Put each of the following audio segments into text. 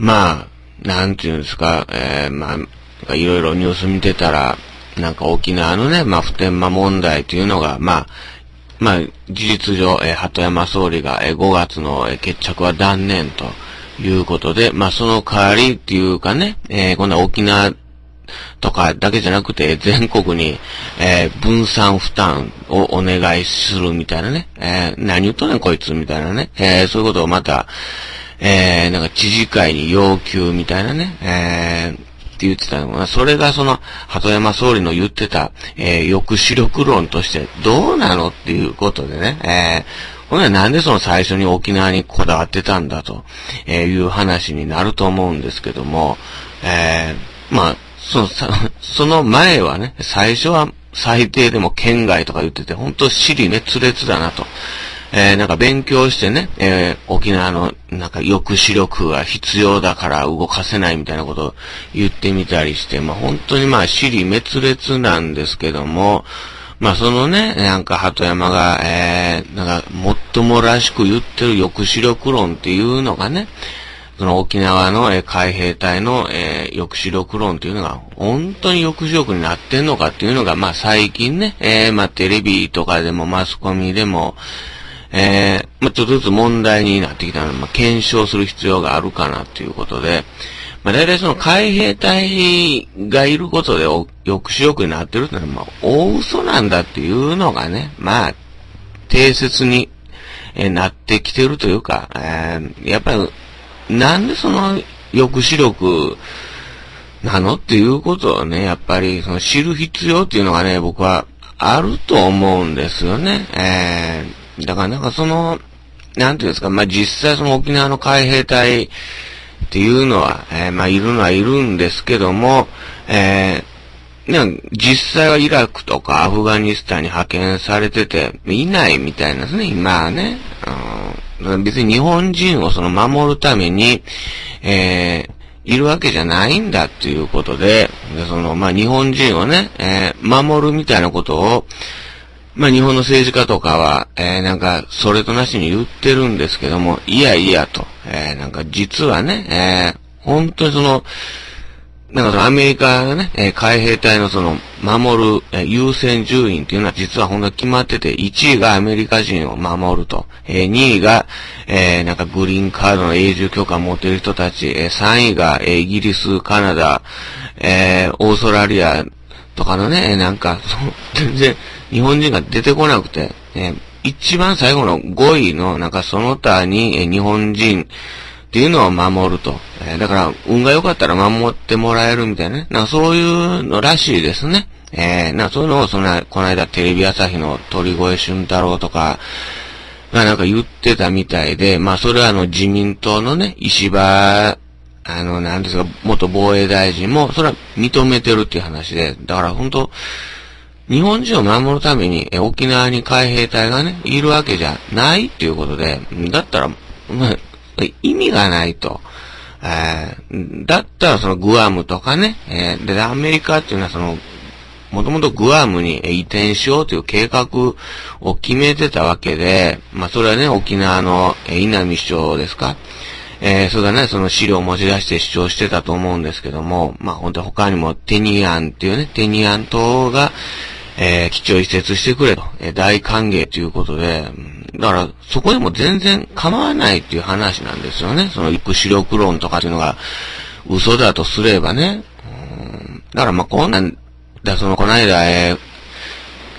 まあ、なんていうんですか、えー、まあ、いろいろニュース見てたら、なんか沖縄のね、まあ、普天間問題というのが、まあ、まあ、事実上、えー、鳩山総理が、えー、5月の、えー、決着は断念ということで、まあ、その代わりっていうかね、えー、こんな沖縄とかだけじゃなくて、全国に、えー、分散負担をお願いするみたいなね、えー、何言っとねこいつみたいなね、えー、そういうことをまた、えー、なんか知事会に要求みたいなね、えー、って言ってたのが、それがその、鳩山総理の言ってた、えー、抑止力論としてどうなのっていうことでね、えー、ほんななんでその最初に沖縄にこだわってたんだと、えー、いう話になると思うんですけども、えー、まあ、その、その前はね、最初は最低でも県外とか言ってて、本当死に滅裂だなと。えー、なんか勉強してね、えー、沖縄のなんか抑止力が必要だから動かせないみたいなことを言ってみたりして、まあ本当にまあ死に滅裂なんですけども、まあそのね、なんか鳩山が、えー、なんかもっともらしく言ってる抑止力論っていうのがね、その沖縄の、え海兵隊の、えー、抑止力論というのが、本当に抑止力になってんのかっていうのが、まあ最近ね、えー、まあテレビとかでもマスコミでも、えー、まあ、ちょっとずつ問題になってきたので、まあ、検証する必要があるかなということで、まあ、大体その海兵隊がいることで抑止力になってるってのは、まあ、大嘘なんだっていうのがね、まあ、定説に、えー、なってきてるというか、えー、やっぱり、なんでその抑止力なのっていうことをね、やっぱりその知る必要っていうのがね、僕はあると思うんですよね。えーだからなんかその、なんていうんですか、まあ、実際その沖縄の海兵隊っていうのは、えー、まあ、いるのはいるんですけども、えー、実際はイラクとかアフガニスタンに派遣されてて、いないみたいなんですね、今はね。うん、別に日本人をその守るために、えー、いるわけじゃないんだっていうことで、でその、まあ、日本人をね、えー、守るみたいなことを、まあ日本の政治家とかは、えー、なんか、それとなしに言ってるんですけども、いやいやと、えー、なんか実はね、えー、本当にその、なんかそのアメリカがね、えー、海兵隊のその、守る、えー、優先順位っていうのは実はほんと決まってて、1位がアメリカ人を守ると、えー、2位が、えー、なんかグリーンカードの永住許可を持ってる人たち、えー、3位が、えー、イギリス、カナダ、えー、オーストラリアとかのね、なんか、全然、日本人が出てこなくて、え一番最後の5位の、なんかその他に、え日本人っていうのを守ると。えだから、運が良かったら守ってもらえるみたいなね。なそういうのらしいですね。えー、なそういうのを、その、この間テレビ朝日の鳥越俊太郎とか、がなんか言ってたみたいで、まあそれはあの自民党のね、石破、あの、なんですか、元防衛大臣も、それは認めてるっていう話で、だから本当日本人を守るために、沖縄に海兵隊がね、いるわけじゃないっていうことで、だったら、意味がないと。えー、だったらそのグアムとかね、えー、で、アメリカっていうのはその、もともとグアムに移転しようという計画を決めてたわけで、まあそれはね、沖縄の、稲見市長ですか？えー、それがね、その資料を持ち出して主張してたと思うんですけども、まあ本当他にもテニアンっていうね、テニアン島が、えー、基地を移設してくれと、えー、大歓迎ということで、だから、そこでも全然構わないっていう話なんですよね。その抑止力論とかっていうのが嘘だとすればね。だからまこんなん、だそのこの間、えー、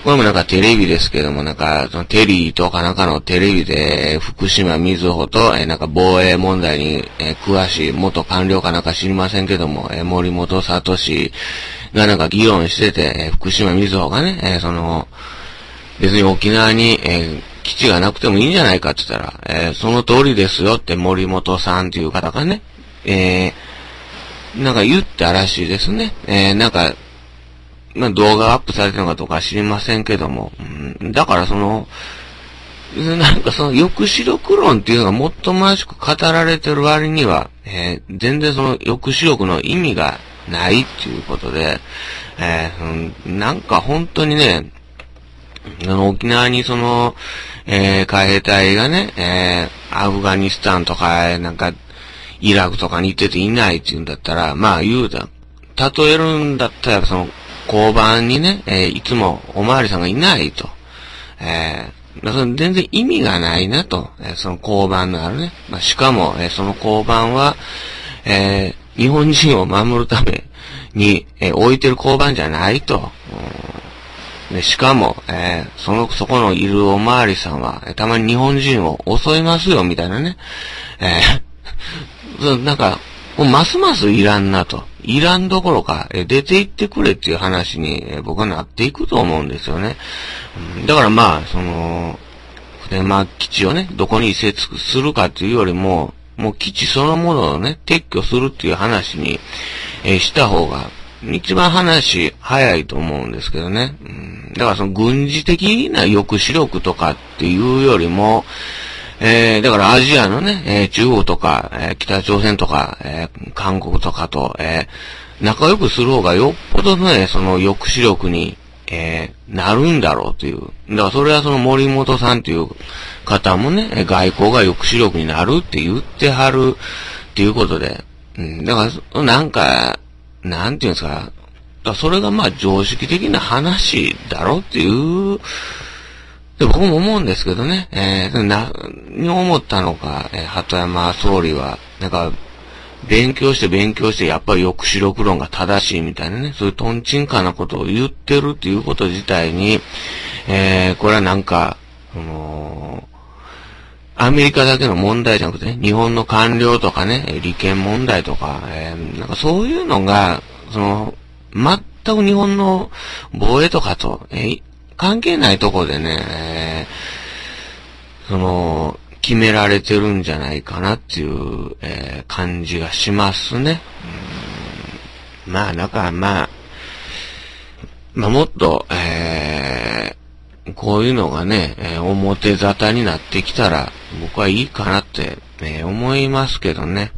これもなんかテレビですけども、なんか、そのテリーとかなんかのテレビで、福島水穂と、えー、なんか防衛問題に、えー、詳しい元官僚かなんか知りませんけども、えー、森本聡がなんか議論してて、えー、福島みずほがね、えー、その、別に沖縄に、えー、基地がなくてもいいんじゃないかって言ったら、えー、その通りですよって森本さんっていう方がね、えー、なんか言ったらしいですね。えー、なんか、まあ、動画アップされてるのかどうか知りませんけども、うん、だからその、なんかその抑止力論っていうのがもっともらしく語られてる割には、えー、全然その抑止力の意味がないっていうことで、えー、なんか本当にね、あの、沖縄にその、えー、海兵隊がね、えー、アフガニスタンとか、なんか、イラクとかに行ってていないって言うんだったら、まあ言うだ。例えるんだったら、その、交番にね、えー、いつもおまわりさんがいないと。えー、その全然意味がないなと。えー、その交番のあるね。まあ、しかも、えー、その交番は、え、日本人を守るために、えー、置いてる交番じゃないと。でしかも、えー、その、そこのいるおまわりさんは、たまに日本人を襲いますよ、みたいなね。えー、なんか、もうますますいらんなと。いらんどころか、え出て行ってくれっていう話に、え僕はなっていくと思うんですよね。うん、だからまあ、その、普間基地をね、どこに移設するかっていうよりも、もう基地そのものをね、撤去するっていう話に、えした方が、一番話早いと思うんですけどね。うん、だからその軍事的な抑止力とかっていうよりも、えー、だからアジアのね、えー、中国とか、えー、北朝鮮とか、えー、韓国とかと、えー、仲良くする方がよっぽどね、その抑止力に、えー、なるんだろうという。だからそれはその森本さんという方もね、外交が抑止力になるって言ってはるっていうことで、うん、だから、なんか、なんていうんですか、かそれがまあ常識的な話だろうっていう。で、僕も思うんですけどね、えー、何を思ったのか、えー、鳩山総理は、なんか、勉強して勉強して、やっぱり抑止力論が正しいみたいなね、そういうトンチンカなことを言ってるっていうこと自体に、えー、これはなんか、あのー、アメリカだけの問題じゃなくてね、日本の官僚とかね、利権問題とか、えー、なんかそういうのが、その、全く日本の防衛とかと、えー、関係ないとこでね、えー、その、決められてるんじゃないかなっていう、えー、感じがしますね。うんまあ、だからまあ、まあ、もっと、えー、こういうのがね、えー、表沙汰になってきたら、僕はいいかなって、えー、思いますけどね。